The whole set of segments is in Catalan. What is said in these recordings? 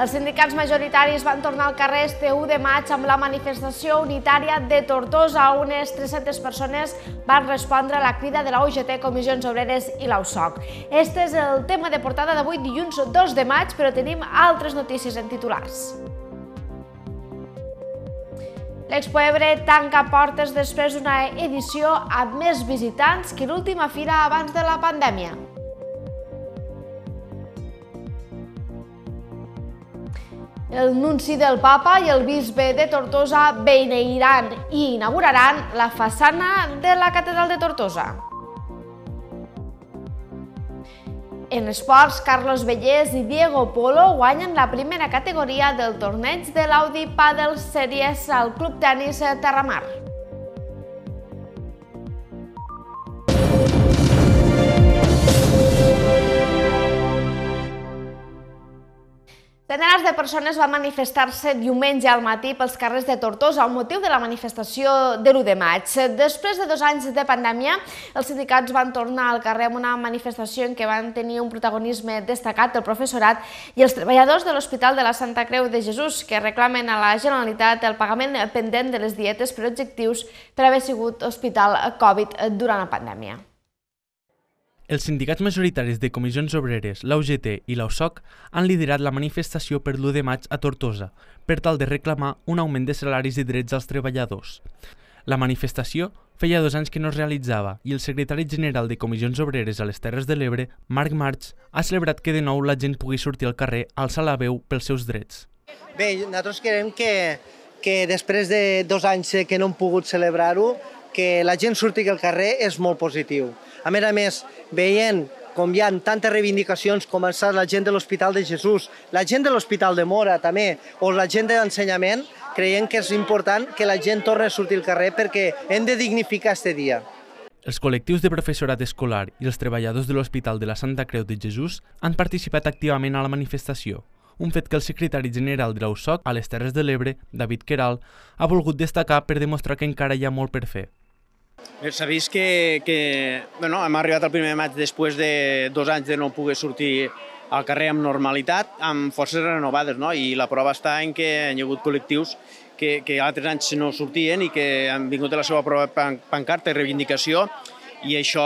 Els sindicats majoritaris van tornar al carrer este 1 de maig amb la manifestació unitària de Tortosa. Unes 300 persones van respondre a la crida de la UGT, Comissions Obreres i l'USOC. Este és el tema de portada d'avui, dilluns 2 de maig, però tenim altres notícies en titulars. L'Expo Ebre tanca portes després d'una edició amb més visitants que l'última fira abans de la pandèmia. El nunci del papa i el bisbe de Tortosa beneiran i inauguraran la façana de la catedral de Tortosa. En esports, Carlos Bellés i Diego Polo guanyen la primera categoria del torneig de l'Audi Padel Series al Club Tenis Terramar. Centenars de persones van manifestar-se diumenge al matí pels carrers de Tortosa al motiu de la manifestació de l'1 de maig. Després de dos anys de pandèmia, els sindicats van tornar al carrer amb una manifestació en què van tenir un protagonisme destacat el professorat i els treballadors de l'Hospital de la Santa Creu de Jesús, que reclamen a la Generalitat el pagament pendent de les dietes per objectius per haver sigut hospital Covid durant la pandèmia. Els sindicats majoritaris de comissions obreres, la UGT i la han liderat la manifestació per l'1 de maig a Tortosa per tal de reclamar un augment de salaris i drets als treballadors. La manifestació feia dos anys que no es realitzava i el secretari general de Comissions Obreres a les Terres de l'Ebre, Marc March, ha celebrat que de nou la gent pugui sortir al carrer alçar la veu pels seus drets. Bé, nosaltres creiem que, que després de dos anys que no hem pogut celebrar-ho, que la gent surti al carrer és molt positiu. A més a més, veient com hi ha tantes reivindicacions com la gent de l'Hospital de Jesús, la gent de l'Hospital de Mora també, o la gent de l'ensenyament, creiem que és important que la gent torni a sortir al carrer perquè hem de dignificar aquest dia. Els col·lectius de professorat escolar i els treballadors de l'Hospital de la Santa Creu de Jesús han participat activament a la manifestació, un fet que el secretari general de l'USOC a les Terres de l'Ebre, David Queral, ha volgut destacar per demostrar que encara hi ha molt per fer. S'ha vist que, que bueno, hem arribat al primer maig després de dos anys de no poder sortir al carrer amb normalitat, amb forces renovades, no? i la prova està en que hi ha hagut col·lectius que, que altres anys no sortien i que han vingut a la seva prova pan, pancarta i reivindicació i això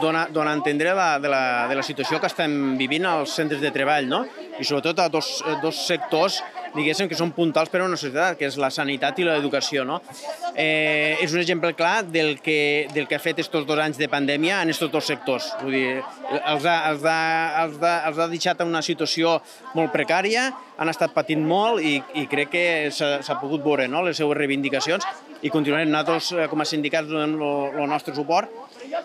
dona, dona a entendre la, de, la, de la situació que estem vivint als centres de treball, no? i sobretot a dos, dos sectors diguéssim, que són puntals per a una societat, que és la sanitat i l'educació. No? Eh, és un exemple clar del que, del que ha fet aquests dos anys de pandèmia en aquests dos sectors. Vull dir, els ha, els ha, els ha, els ha deixat en una situació molt precària, han estat patint molt i, i crec que s'ha pogut veure no? les seues reivindicacions i continuarem nosaltres eh, com a sindicats donant el nostre suport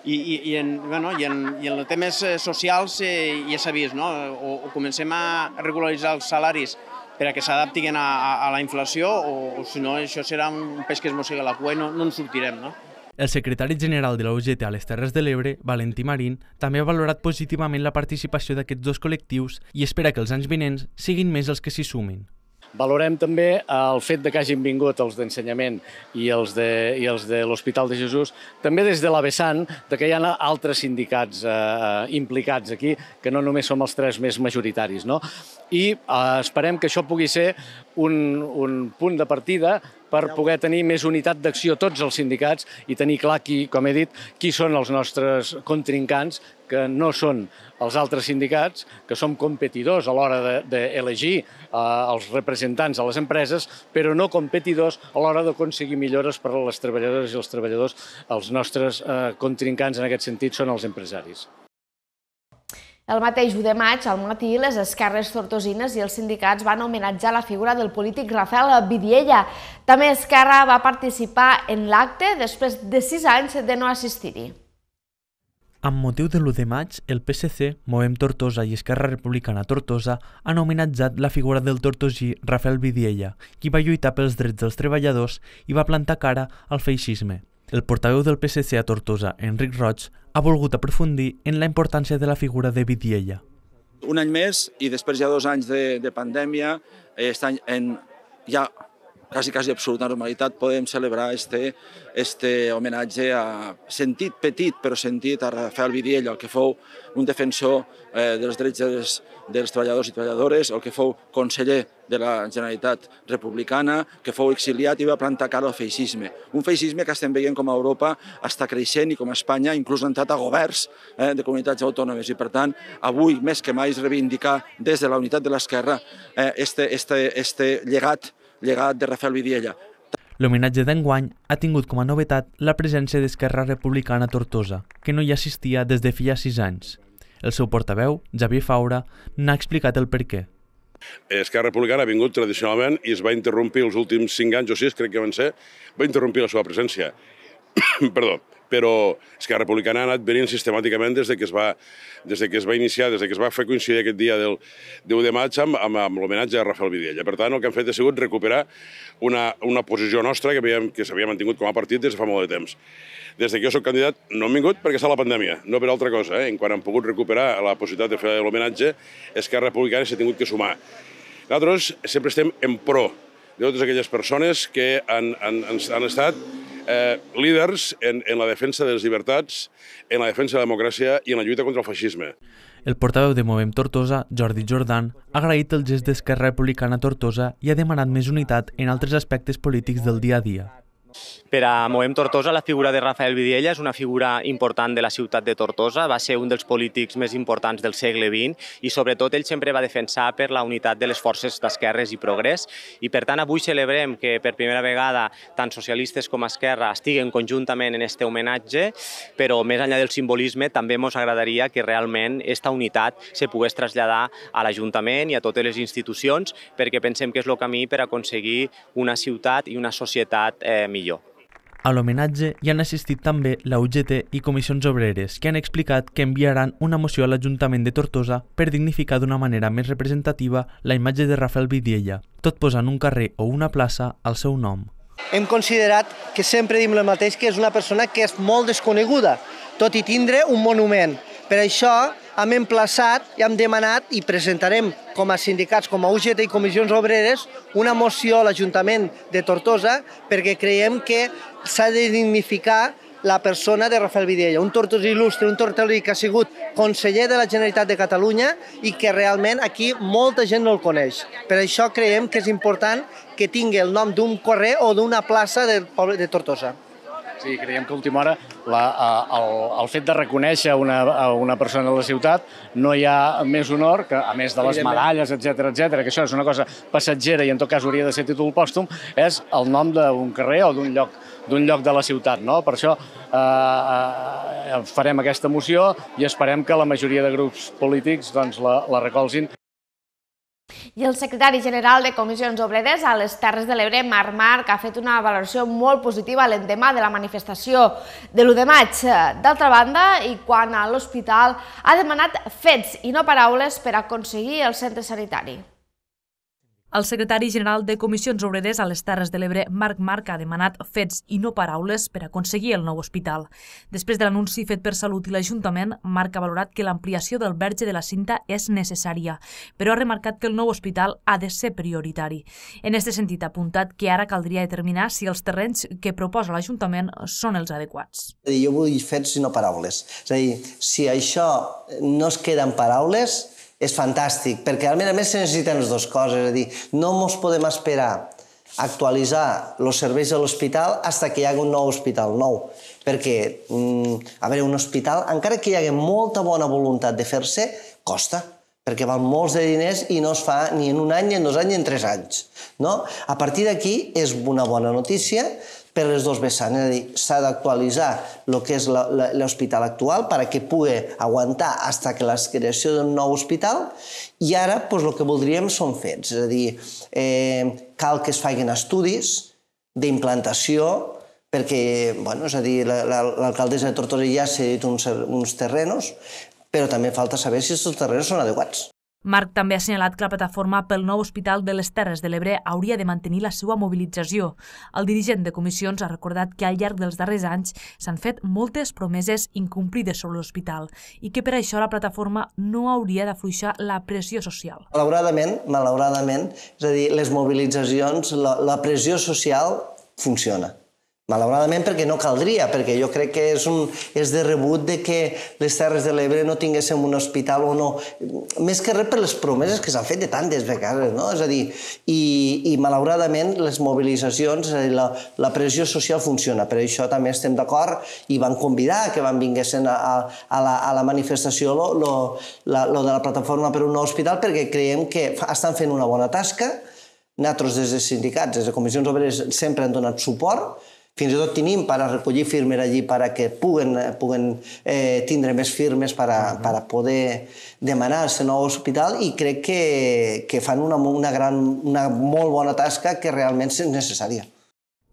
i, i, i, en, bueno, i, en, i en els temes eh, socials eh, ja s'ha vist, no? o, o comencem a regularitzar els salaris per a que s'adaptin a, a, a la inflació o, o si no això serà un peix que es mossega la cua i no, no en sortirem. No? El secretari general de la UGT a les Terres de l'Ebre, Valentí Marín, també ha valorat positivament la participació d'aquests dos col·lectius i espera que els anys vinents siguin més els que s'hi sumin. Valorem també el fet de que hagin vingut els d'ensenyament i els de, i els de l'Hospital de Jesús, també des de la vessant de que hi ha altres sindicats eh, implicats aquí, que no només som els tres més majoritaris. No? I eh, esperem que això pugui ser un, un punt de partida per poder tenir més unitat d'acció tots els sindicats i tenir clar qui, com he dit, qui són els nostres contrincants, que no són els altres sindicats, que som competidors a l'hora d'elegir de, eh, els representants a les empreses, però no competidors a l'hora d'aconseguir millores per a les treballadores i els treballadors. Els nostres eh, contrincants en aquest sentit són els empresaris. El mateix 1 de maig, al matí, les esquerres tortosines i els sindicats van homenatjar la figura del polític Rafael Vidiella. També Esquerra va participar en l'acte després de sis anys de no assistir-hi. Amb motiu de l'1 de maig, el PSC, Movem Tortosa i Esquerra Republicana Tortosa han homenatjat la figura del tortosí Rafael Vidiella, qui va lluitar pels drets dels treballadors i va plantar cara al feixisme. El portaveu del PSC a Tortosa, Enric Roig, ha volgut aprofundir en la importància de la figura de Vidiella. Un any més i després ja dos anys de, de pandèmia, eh, està en, ja quasi, quasi absoluta normalitat, podem celebrar este, este homenatge a sentit petit, però sentit a Rafael Vidiella, el que fou un defensor eh, dels drets dels, dels treballadors i treballadores, el que fou conseller de la Generalitat Republicana, que fou exiliat i va plantar cara al feixisme. Un feixisme que estem veient com a Europa està creixent i com a Espanya inclús ha entrat a governs eh, de comunitats autònomes. I per tant, avui més que mai reivindicar des de la unitat de l'esquerra eh, este, este, este llegat llegat de Rafael Vidiella. L'homenatge d'enguany ha tingut com a novetat la presència d'Esquerra Republicana Tortosa, que no hi assistia des de feia sis anys. El seu portaveu, Javier Faura, n'ha explicat el per què. Esquerra Republicana ha vingut tradicionalment i es va interrompir els últims cinc anys o sis, crec que van ser, va interrompir la seva presència. Perdó, però Esquerra Republicana ha anat venint sistemàticament des de que es va, des de que es va iniciar, des de que es va fer coincidir aquest dia del 10 de maig amb, amb, amb l'homenatge a Rafael Vidiella. Per tant, el que han fet ha sigut recuperar una, una posició nostra que, havíem, que s'havia mantingut com a partit des de fa molt de temps. Des de que jo soc candidat no han vingut perquè està la pandèmia, no per altra cosa. Eh? En quan han pogut recuperar la possibilitat de fer l'homenatge, Esquerra Republicana s'ha tingut que sumar. Nosaltres sempre estem en pro de totes aquelles persones que han, han, han estat eh, líders en, en la defensa de les llibertats, en la defensa de la democràcia i en la lluita contra el feixisme. El portaveu de Movem Tortosa, Jordi Jordan, ha agraït el gest d'Esquerra Republicana Tortosa i ha demanat més unitat en altres aspectes polítics del dia a dia. Per a Movem Tortosa, la figura de Rafael Vidiella és una figura important de la ciutat de Tortosa, va ser un dels polítics més importants del segle XX i sobretot ell sempre va defensar per la unitat de les forces d'esquerres i progrés i per tant avui celebrem que per primera vegada tant socialistes com Esquerra estiguen conjuntament en este homenatge, però més enllà del simbolisme també ens agradaria que realment esta unitat se pogués traslladar a l'Ajuntament i a totes les institucions perquè pensem que és el camí per aconseguir una ciutat i una societat eh, millor. A l'homenatge hi han assistit també la UGT i comissions obreres, que han explicat que enviaran una moció a l'Ajuntament de Tortosa per dignificar d'una manera més representativa la imatge de Rafael Vidiella, tot posant un carrer o una plaça al seu nom. Hem considerat que sempre dim el mateix, que és una persona que és molt desconeguda, tot i tindre un monument. Per això hem emplaçat i hem demanat i presentarem com a sindicats, com a UGT i comissions obreres, una moció a l'Ajuntament de Tortosa perquè creiem que s'ha de dignificar la persona de Rafael Vidiella, un tortosí il·lustre, un tortosí que ha sigut conseller de la Generalitat de Catalunya i que realment aquí molta gent no el coneix. Per això creiem que és important que tingui el nom d'un carrer o d'una plaça poble de Tortosa. Sí, creiem que a última hora la, el, el fet de reconèixer una, una persona de la ciutat no hi ha més honor que, a més de les medalles, etc etc, que això és una cosa passatgera i en tot cas hauria de ser títol pòstum, és el nom d'un carrer o d'un lloc d'un lloc de la ciutat. No? Per això eh, eh, farem aquesta moció i esperem que la majoria de grups polítics doncs, la, la recolzin. I el secretari general de Comissions Obreres a les Terres de l'Ebre, Marc Marc, ha fet una valoració molt positiva l'endemà de la manifestació de l'1 de maig. D'altra banda, i quan a l'hospital ha demanat fets i no paraules per aconseguir el centre sanitari. El secretari general de Comissions Obreres a les Terres de l'Ebre, Marc Marc, ha demanat fets i no paraules per aconseguir el nou hospital. Després de l'anunci fet per Salut i l'Ajuntament, Marc ha valorat que l'ampliació del verge de la cinta és necessària, però ha remarcat que el nou hospital ha de ser prioritari. En aquest sentit, ha apuntat que ara caldria determinar si els terrenys que proposa l'Ajuntament són els adequats. Jo vull fets i no paraules. És a dir, si això no es queda en paraules, és fantàstic, perquè a més se necessiten les dues coses, és a dir, no ens podem esperar actualitzar els serveis de l'hospital fins que hi hagi un nou hospital nou, perquè, mm, a veure, un hospital, encara que hi hagi molta bona voluntat de fer-se, costa, perquè val molts de diners i no es fa ni en un any, ni en dos anys, ni en tres anys. No? A partir d'aquí és una bona notícia per les dues vessants, és a dir, s'ha d'actualitzar el que és l'hospital actual per a que pugui aguantar fins que la creació d'un nou hospital. I ara doncs, el que voldríem són fets, és a dir, eh, cal que es facin estudis d'implantació perquè, bueno, és a dir, l'alcaldessa de Tortosa ja s'ha dit uns, uns terrenos, però també falta saber si aquests terrenos són adequats. Marc també ha assenyalat que la plataforma pel nou Hospital de les Terres de l'Ebre hauria de mantenir la seva mobilització. El dirigent de comissions ha recordat que al llarg dels darrers anys s'han fet moltes promeses incomplides sobre l'hospital i que per això la plataforma no hauria d'afluixar la pressió social. Malauradament, malauradament, és a dir, les mobilitzacions, la, la pressió social funciona. Malauradament perquè no caldria, perquè jo crec que és, un, és de rebut de que les Terres de l'Ebre no tinguéssim un hospital o no. Més que res per les promeses que s'han fet de tantes vegades, no? És a dir, i, i malauradament les mobilitzacions, dir, la, la pressió social funciona. Per això també estem d'acord i van convidar que van vinguessin a, a, la, a la manifestació lo, lo, la, lo de la plataforma per un nou hospital perquè creiem que estan fent una bona tasca. Nosaltres des dels sindicats, des de comissions obreres, sempre han donat suport fins i tot tenim per a recollir firmes allí per a que puguen, puguen eh, tindre més firmes per a, per a poder demanar el nou hospital i crec que, que fan una, una, gran, una molt bona tasca que realment és necessària.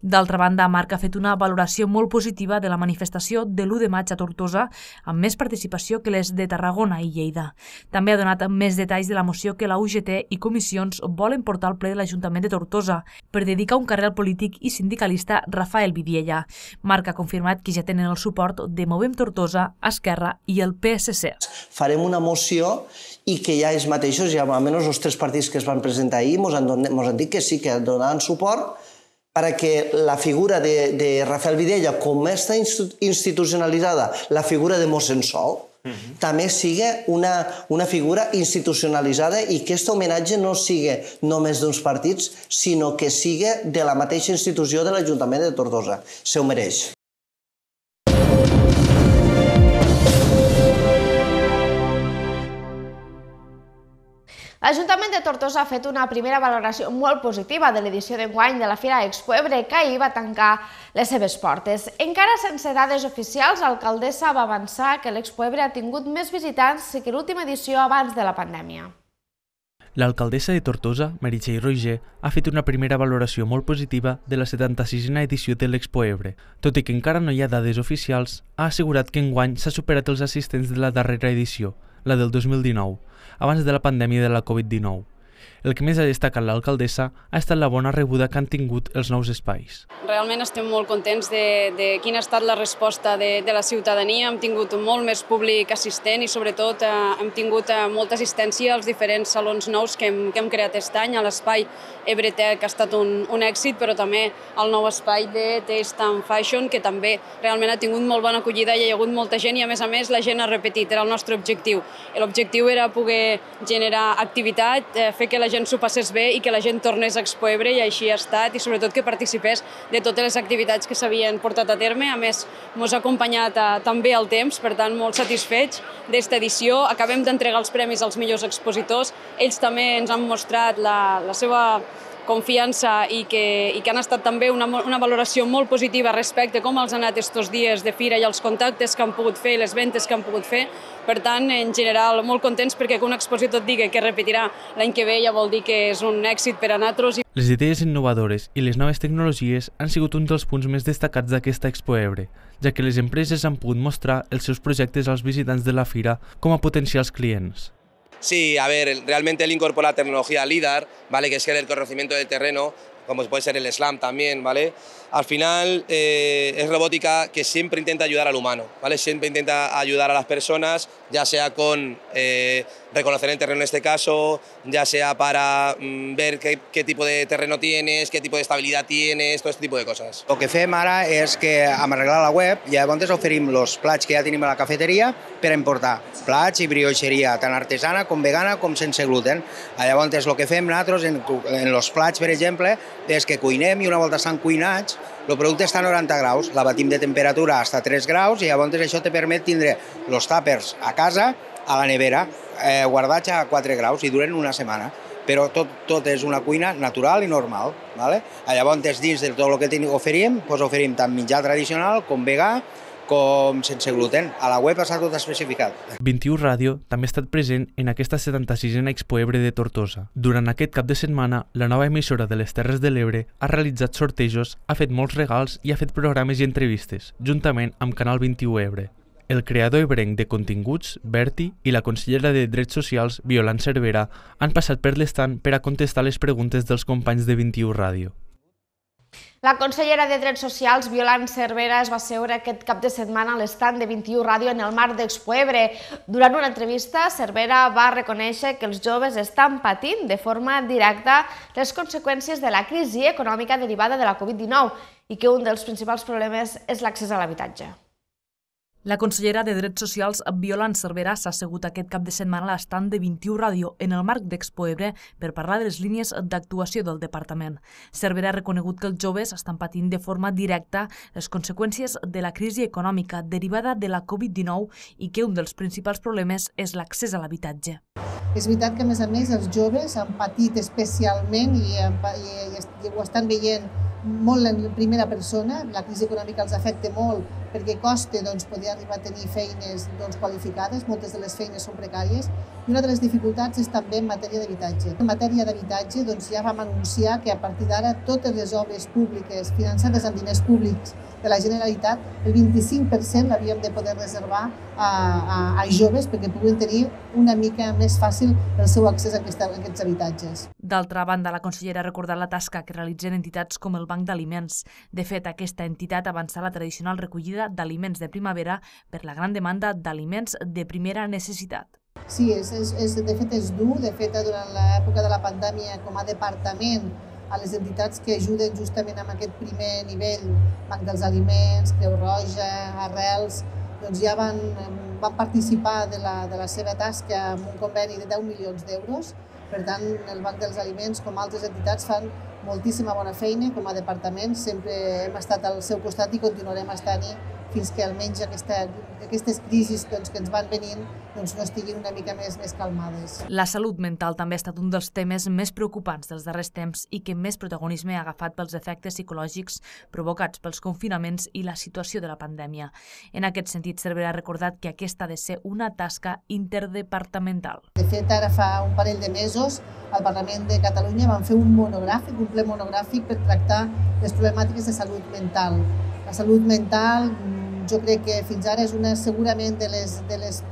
D'altra banda, Marc ha fet una valoració molt positiva de la manifestació de l'1 de maig a Tortosa, amb més participació que les de Tarragona i Lleida. També ha donat més detalls de la moció que la UGT i comissions volen portar al ple de l'Ajuntament de Tortosa per dedicar un carrer al polític i sindicalista Rafael Vidiella. Marc ha confirmat que ja tenen el suport de Movem Tortosa, Esquerra i el PSC. Farem una moció i que ja ells mateixos, ja almenys els tres partits que es van presentar ahir, ens han, mos han dit que sí que donaran suport para que la figura de, de Rafael Vidella, com està institucionalitzada la figura de mossèn Sol, uh -huh. també sigui una, una figura institucionalitzada i que aquest homenatge no sigui només d'uns partits, sinó que sigui de la mateixa institució de l'Ajuntament de Tortosa. Se ho mereix. L'Ajuntament de Tortosa ha fet una primera valoració molt positiva de l'edició d'enguany de la Fira Expo Ebre, que ahir va tancar les seves portes. Encara sense dades oficials, l'alcaldessa va avançar que l'Expo Ebre ha tingut més visitants que l'última edició abans de la pandèmia. L'alcaldessa de Tortosa, Meritxell Roger, ha fet una primera valoració molt positiva de la 76a edició de l'Expo Ebre. Tot i que encara no hi ha dades oficials, ha assegurat que enguany s'ha superat els assistents de la darrera edició, la del 2019, abans de la pandèmia de la Covid-19. El que més ha destacat l'alcaldessa ha estat la bona rebuda que han tingut els nous espais. Realment estem molt contents de, de quina ha estat la resposta de, de la ciutadania. Hem tingut molt més públic assistent i sobretot eh, hem tingut eh, molta assistència als diferents salons nous que hem, que hem creat aquest any. A l'espai Ebretec ha estat un, un èxit, però també el nou espai de Taste and Fashion, que també realment ha tingut molt bona acollida i hi ha hagut molta gent i a més a més la gent ha repetit, era el nostre objectiu. L'objectiu era poder generar activitat, eh, fer que la gent s'ho passés bé i que la gent tornés a Expo Ebre i així ha estat i sobretot que participés de totes les activitats que s'havien portat a terme. A més, ens ha acompanyat a, eh, també el temps, per tant, molt satisfets d'esta edició. Acabem d'entregar els premis als millors expositors. Ells també ens han mostrat la, la seva confiança i que, i que han estat també una, una valoració molt positiva respecte a com els han anat estos dies de fira i els contactes que han pogut fer i les ventes que han pogut fer. Per tant, en general, molt contents perquè que un expositor et digui que repetirà l'any que ve ja vol dir que és un èxit per a nosaltres. Les idees innovadores i les noves tecnologies han sigut un dels punts més destacats d'aquesta Expo Ebre, ja que les empreses han pogut mostrar els seus projectes als visitants de la fira com a potencials clients. Sí, a ver, realmente él incorpora tecnología LIDAR, ¿vale? que es el conocimiento del terreno, como puede ser el SLAM también, ¿vale? Al final eh, es robótica que siempre intenta ayudar al humano, ¿vale? Siempre intenta ayudar a las personas, ya sea con eh, reconocer el terreno en este caso, ya sea para mm, ver qué, qué, tipo de terreno tienes, qué tipo de estabilidad tienes, todo este tipo de coses. El que fem ara és que amb arreglar la web llavors oferim els plats que ja tenim a la cafeteria per importar plats i brioixeria, tant artesana com vegana com sense gluten. Llavors el que fem nosaltres en, en els plats, per exemple, és que cuinem i una volta estan cuinats, el producte està a 90 graus, la batim de temperatura hasta 3 graus i llavors això te permet tindre els tàpers a casa, a la nevera, eh, guardats a 4 graus i duren una setmana però tot, tot és una cuina natural i normal. ¿vale? Llavors, dins de tot el que oferim, doncs oferim tant menjar tradicional com vegà, com sense gluten. A la web està tot especificat. 21 Ràdio també ha estat present en aquesta 76a Expo Ebre de Tortosa. Durant aquest cap de setmana, la nova emissora de les Terres de l'Ebre ha realitzat sortejos, ha fet molts regals i ha fet programes i entrevistes, juntament amb Canal 21 Ebre. el creador ebrenc de continguts, Berti, i la consellera de Drets Socials, Violant Cervera, han passat per l'estant per a contestar les preguntes dels companys de 21 Ràdio. La consellera de Drets Socials, Violant Cervera, es va seure aquest cap de setmana a l'estand de 21 Ràdio en el marc d'Expo Ebre. Durant una entrevista, Cervera va reconèixer que els joves estan patint de forma directa les conseqüències de la crisi econòmica derivada de la Covid-19 i que un dels principals problemes és l'accés a l'habitatge. La consellera de Drets Socials, Violant Cervera, s'ha assegut aquest cap de setmana a l'estant de 21 Ràdio en el marc d'Expo Ebre per parlar de les línies d'actuació del departament. Cervera ha reconegut que els joves estan patint de forma directa les conseqüències de la crisi econòmica derivada de la Covid-19 i que un dels principals problemes és l'accés a l'habitatge. És veritat que, a més a més, els joves han patit especialment i, i, i, i ho estan veient molt en primera persona, la crisi econòmica els afecta molt perquè costa doncs, poder arribar a tenir feines doncs, qualificades, moltes de les feines són precàries, i una de les dificultats és també en matèria d'habitatge. En matèria d'habitatge doncs, ja vam anunciar que a partir d'ara totes les obres públiques finançades amb diners públics de la Generalitat, el 25% l'havíem de poder reservar a, a, a joves perquè puguin tenir una mica més fàcil el seu accés a, aquesta, a aquests habitatges. D'altra banda, la consellera ha recordat la tasca que realitzen entitats com el Banc d'Aliments. De fet, aquesta entitat avança la tradicional recollida d'aliments de primavera per la gran demanda d'aliments de primera necessitat. Sí, és, és, és, de fet és dur. De fet, durant l'època de la pandèmia, com a departament, a les entitats que ajuden justament amb aquest primer nivell, Banc dels Aliments, Creu Roja, Arrels, doncs ja van, van participar de la, de la seva tasca amb un conveni de 10 milions d'euros. Per tant, el Banc dels Aliments, com altres entitats, fan moltíssima bona feina. Com a departament sempre hem estat al seu costat i continuarem estant-hi fins que almenys aquesta, aquestes crisis doncs, que ens van venint doncs, no estiguin una mica més, més calmades. La salut mental també ha estat un dels temes més preocupants dels darrers temps i que més protagonisme ha agafat pels efectes psicològics provocats pels confinaments i la situació de la pandèmia. En aquest sentit, Cervera ha recordat que aquesta ha de ser una tasca interdepartamental. De fet, ara fa un parell de mesos al Parlament de Catalunya vam fer un monogràfic, un ple monogràfic per tractar les problemàtiques de salut mental. La salut mental jo crec que fins ara és una segurament de les, de les,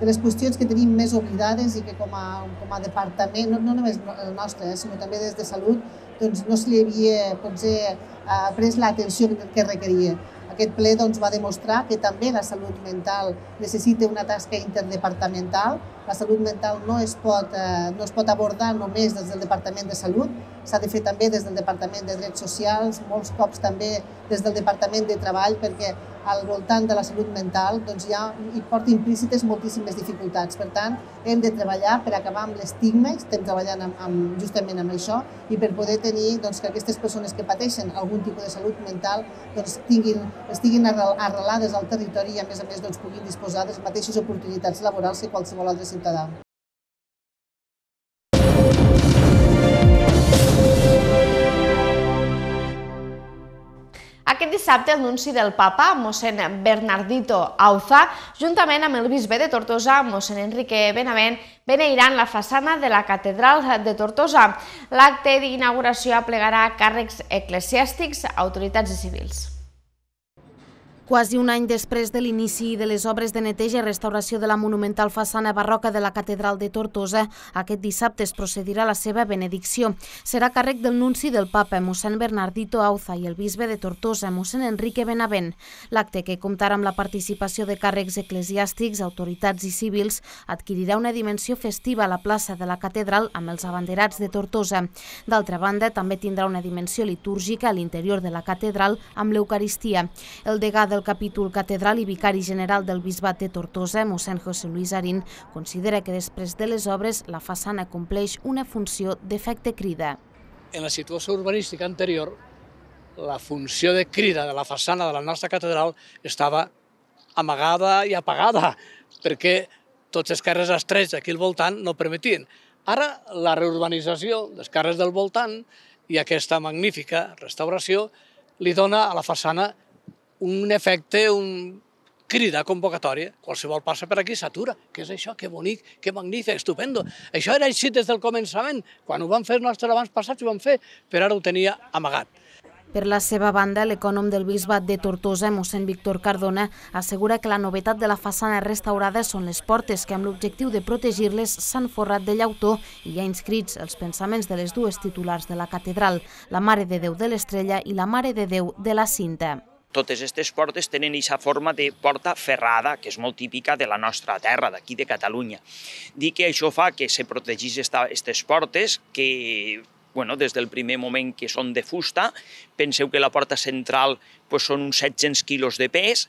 de les qüestions que tenim més oblidades i que com a, com a departament, no, no només el nostre, eh, sinó també des de salut, doncs no se li havia potser eh, pres l'atenció que requeria. Aquest ple doncs, va demostrar que també la salut mental necessita una tasca interdepartamental. La salut mental no es pot, eh, no es pot abordar només des del Departament de Salut, s'ha de fer també des del Departament de Drets Socials, molts cops també des del Departament de Treball, perquè al voltant de la salut mental doncs ja hi porta implícites moltíssimes dificultats. Per tant, hem de treballar per acabar amb l'estigma, estem treballant amb, amb, justament amb això, i per poder tenir doncs, que aquestes persones que pateixen algun tipus de salut mental doncs, tinguin, estiguin arrelades al territori i a més a més doncs, puguin disposar de les mateixes oportunitats laborals que qualsevol altre ciutadà. Dissabte el nunci del papa, mossèn Bernardito Auza, juntament amb el bisbe de Tortosa, mossèn Enrique Benavent, beneiran la façana de la catedral de Tortosa. L'acte d'inauguració aplegarà càrrecs eclesiàstics, autoritats i civils. Quasi un any després de l'inici de les obres de neteja i restauració de la monumental façana barroca de la Catedral de Tortosa, aquest dissabte es procedirà a la seva benedicció. Serà càrrec del nunci del papa, mossèn Bernardito Auza, i el bisbe de Tortosa, mossèn Enrique Benavent. L'acte, que comptarà amb la participació de càrrecs eclesiàstics, autoritats i civils, adquirirà una dimensió festiva a la plaça de la Catedral amb els abanderats de Tortosa. D'altra banda, també tindrà una dimensió litúrgica a l'interior de la catedral amb l'Eucaristia. El degà del capítol catedral i vicari general del Bisbat de Tortosa, mossèn José Luis Arín, considera que després de les obres la façana compleix una funció d'efecte crida. En la situació urbanística anterior, la funció de crida de la façana de la nostra catedral estava amagada i apagada, perquè tots els carrers estrets aquí al voltant no permetien. Ara, la reurbanització dels carrers del voltant i aquesta magnífica restauració li dona a la façana un efecte, un crida convocatòria. Qualsevol passa per aquí s'atura. Què és això? Que bonic, que magnífic, estupendo. Això era així des del començament. Quan ho van fer els nostres abans passats ho van fer, però ara ho tenia amagat. Per la seva banda, l'ecònom del Bisbat de Tortosa, mossèn Víctor Cardona, assegura que la novetat de la façana restaurada són les portes que amb l'objectiu de protegir-les s'han forrat de llautó i hi ha inscrits els pensaments de les dues titulars de la catedral, la Mare de Déu de l'Estrella i la Mare de Déu de la Cinta. Totes aquestes portes tenen aquesta forma de porta ferrada, que és molt típica de la nostra terra, d'aquí de Catalunya. Dic que això fa que se protegís aquestes portes, que bueno, des del primer moment que són de fusta, penseu que la porta central pues, són uns 700 quilos de pes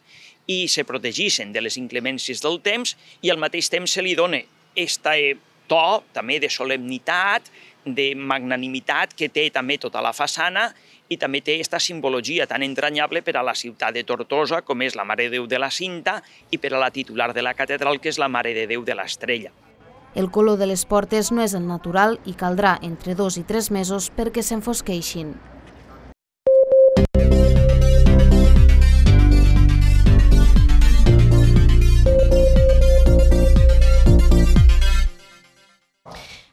i se protegissin de les inclemències del temps i al mateix temps se li dona este to també de solemnitat, de magnanimitat que té també tota la façana i també té aquesta simbologia tan entranyable per a la ciutat de Tortosa, com és la Mare de Déu de la Cinta, i per a la titular de la catedral, que és la Mare de Déu de l'Estrella. El color de les portes no és el natural i caldrà entre dos i tres mesos perquè s'enfosqueixin.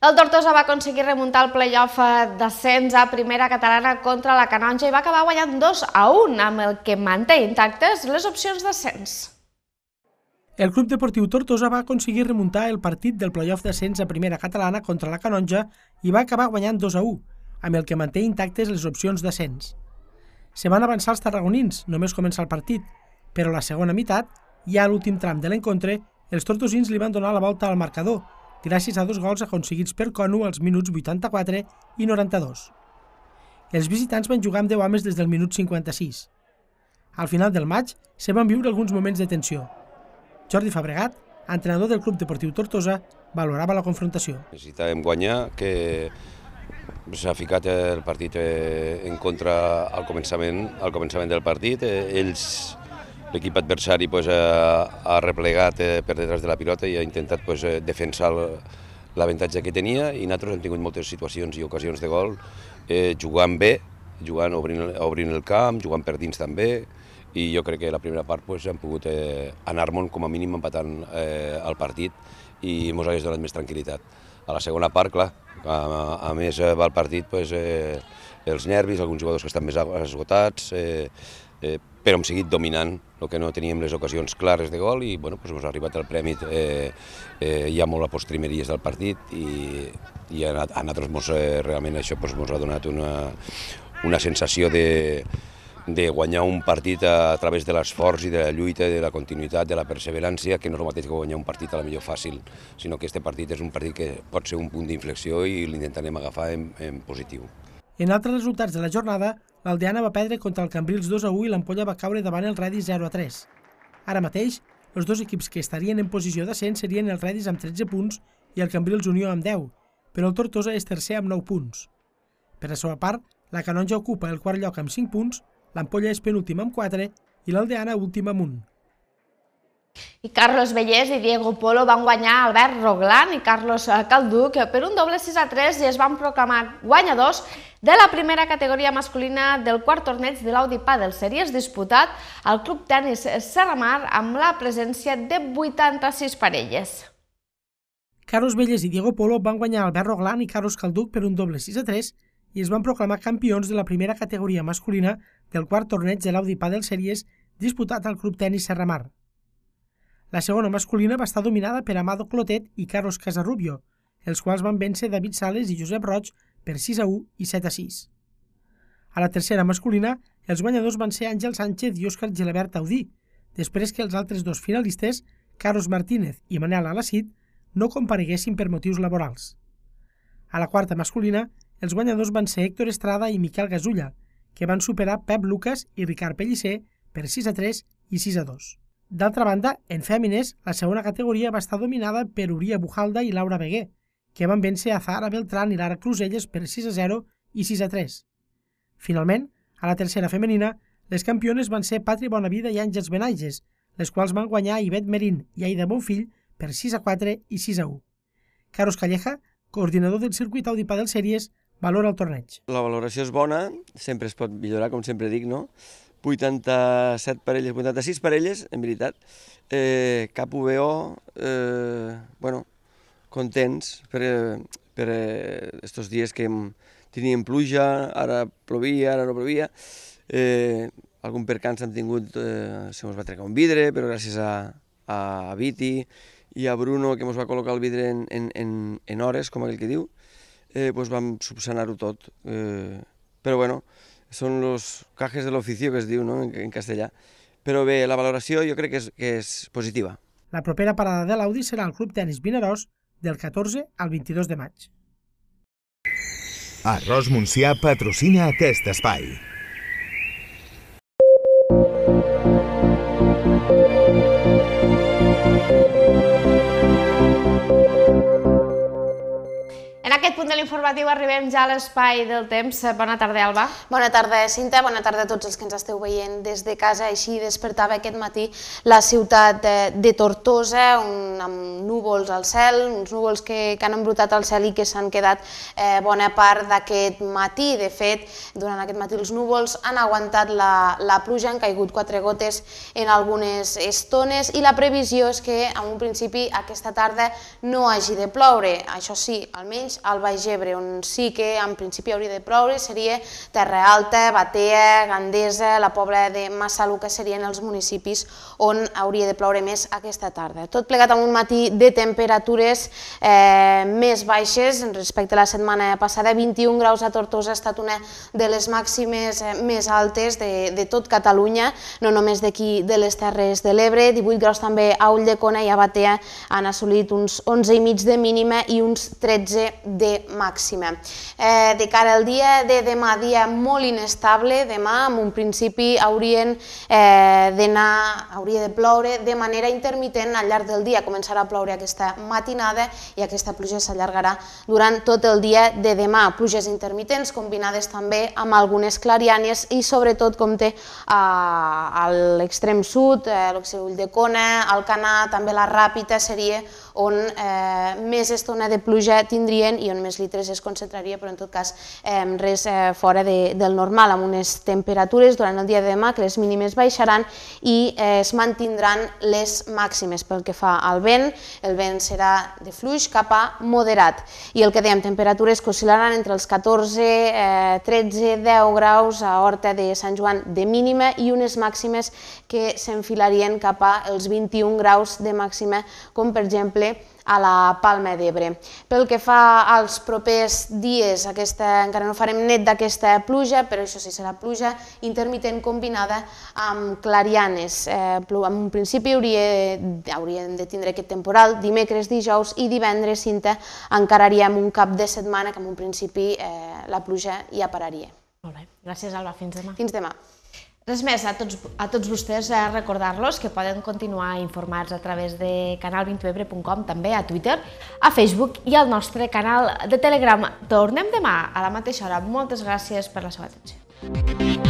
El Tortosa va aconseguir remuntar el play-off d'ascens a primera catalana contra la Canonja i va acabar guanyant 2 a 1, amb el que manté intactes les opcions d'ascens. El Club Deportiu Tortosa va aconseguir remuntar el partit del play-off d'ascens a primera catalana contra la Canonja i va acabar guanyant 2 a 1, amb el que manté intactes les opcions d'ascens. Se van avançar els tarragonins, només començar el partit, però a la segona meitat, ja a l'últim tram de l'encontre, els tortosins li van donar la volta al marcador gràcies a dos gols aconseguits per Conu als minuts 84 i 92. Els visitants van jugar amb 10 homes des del minut 56. Al final del maig se van viure alguns moments de tensió. Jordi Fabregat, entrenador del Club Deportiu Tortosa, valorava la confrontació. Necessitàvem guanyar, que s'ha ficat el partit eh, en contra al començament, al començament del partit. Eh, ells l'equip adversari pues, ha, ha replegat eh, per detrás de la pilota i ha intentat pues, eh, defensar l'avantatge que tenia i nosaltres hem tingut moltes situacions i ocasions de gol eh, jugant bé, jugant obrint, obrint el camp, jugant per dins també i jo crec que la primera part pues, hem pogut eh, anar-me'n com a mínim empatant eh, el partit i ens hagués donat més tranquil·litat. A la segona part, clar, a, a més eh, va el partit pues, eh, els nervis, alguns jugadors que estan més esgotats, eh, eh, però hem seguit dominant el que no teníem les ocasions clares de gol i bueno, pues, ha arribat el premi eh, eh, ja molt a postrimeries del partit i, i a, a nosaltres mos, eh, realment això mos ha donat una, una sensació de, de guanyar un partit a, a través de l'esforç i de la lluita, de la continuïtat, de la perseverància, que no és el mateix que guanyar un partit a la millor fàcil, sinó que aquest partit és un partit que pot ser un punt d'inflexió i l'intentarem agafar en, en positiu. En altres resultats de la jornada, l'Aldeana va perdre contra el Cambrils 2 a 1 i l'Ampolla va caure davant el Redis 0 a 3. Ara mateix, els dos equips que estarien en posició d'ascens serien el Redis amb 13 punts i el Cambrils Unió amb 10, però el Tortosa és tercer amb 9 punts. Per la seva part, la Canonja ocupa el quart lloc amb 5 punts, l'Ampolla és penúltima amb 4 i l'Aldeana última amb 1. I Carlos Bellés i Diego Polo van guanyar Albert Roglan i Carlos Calduc per un doble 6 a 3 i es van proclamar guanyadors de la primera categoria masculina del quart torneig de l'Audi Padel Series disputat al Club Tenis Serramar amb la presència de 86 parelles. Carlos Bellés i Diego Polo van guanyar Albert Roglan i Carlos Calduc per un doble 6 a 3 i es van proclamar campions de la primera categoria masculina del quart torneig de l'Audi Padel Series disputat al Club Tenis Serramar. La segona masculina va estar dominada per Amado Clotet i Carlos Casarrubio, els quals van vèncer David Sales i Josep Roig per 6 a 1 i 7 a 6. A la tercera masculina, els guanyadors van ser Àngel Sánchez i Òscar Gelabert Audí, després que els altres dos finalistes, Carlos Martínez i Manel Alacid, no compareguessin per motius laborals. A la quarta masculina, els guanyadors van ser Héctor Estrada i Miquel Gasulla, que van superar Pep Lucas i Ricard Pellicer per 6 a 3 i 6 a 2. D'altra banda, en fèmines, la segona categoria va estar dominada per Uria Bujalda i Laura Beguer, que van vèncer a Zara Beltrán i Lara Cruzelles per 6 a 0 i 6 a 3. Finalment, a la tercera femenina, les campiones van ser Patri Bonavida i Àngels Benages, les quals van guanyar Ivet Merín i Aida Bonfill per 6 a 4 i 6 a 1. Carlos Calleja, coordinador del circuit Audi Padel Series, valora el torneig. La valoració és bona, sempre es pot millorar, com sempre dic, no? 87 parelles, 86 parelles, en veritat. Eh, cap UBO, eh, bueno, contents per, per eh, estos dies que teníem pluja, ara plovia, ara no plovia. Eh, algun percans hem tingut, eh, se mos va treure un vidre, però gràcies a, a Viti i a Bruno, que ens va col·locar el vidre en, en, en, en hores, com aquell que diu, eh, pues vam subsanar-ho tot. Eh, però bueno, són els cajes de l'oficio que es diu no? en, en castellà. Però bé, la valoració jo crec que és, que és positiva. La propera parada de l'Audi serà al Club Tenis Vinaròs del 14 al 22 de maig. Arròs Montsià patrocina aquest espai. L'informatiu arribem ja a l'espai del temps. Bona tarda, Alba. Bona tarda, Cinta. Bona tarda a tots els que ens esteu veient des de casa. Així despertava aquest matí la ciutat de, Tortosa, un, amb núvols al cel, uns núvols que, que han embrutat el cel i que s'han quedat eh, bona part d'aquest matí. De fet, durant aquest matí els núvols han aguantat la, la pluja, han caigut quatre gotes en algunes estones i la previsió és que en un principi aquesta tarda no hagi de ploure. Això sí, almenys al Baix Ebre, on sí que en principi hauria de ploure, seria Terra Alta, Batea, Gandesa, la Pobla de Massaluca, que serien els municipis on hauria de ploure més aquesta tarda. Tot plegat amb un matí de temperatures eh, més baixes respecte a la setmana passada, 21 graus a Tortosa ha estat una de les màximes eh, més altes de, de tot Catalunya, no només d'aquí de les Terres de l'Ebre, 18 graus també a Ulldecona i a Batea han assolit uns 11 i mig de mínima i uns 13 de màxima. Eh, de cara al dia de demà, dia molt inestable, demà en un principi haurien eh, d'anar, hauria de ploure de manera intermitent al llarg del dia, començarà a ploure aquesta matinada i aquesta pluja s'allargarà durant tot el dia de demà. Pluges intermitents combinades també amb algunes clarianes i sobretot compte a, a l'extrem sud, eh, l'Ull de Cona, Alcanar, també la Ràpita seria on eh, més estona de pluja tindrien i on més litres es concentraria, però en tot cas res eh, fora de, del normal, amb unes temperatures durant el dia de demà que les mínimes baixaran i eh, es mantindran les màximes. Pel que fa al vent, el vent serà de fluix cap a moderat i el que dèiem, temperatures que oscil·laran entre els 14, eh, 13, 10 graus a Horta de Sant Joan de mínima i unes màximes que s'enfilarien cap als 21 graus de màxima, com per exemple a la Palma d'Ebre. Pel que fa als propers dies, aquesta, encara no farem net d'aquesta pluja, però això sí serà pluja intermitent combinada amb clarianes. Eh, en un principi hauria, hauríem de tindre aquest temporal dimecres, dijous i divendres, cinta, encararíem un cap de setmana que en un principi eh, la pluja ja pararia. Molt bé. Gràcies, Alba. Fins demà. Fins demà. Res més, a tots, a tots vostès eh, recordar-los que poden continuar informats a través de canal20webre.com, també a Twitter, a Facebook i al nostre canal de Telegram. Tornem demà a la mateixa hora. Moltes gràcies per la seva atenció.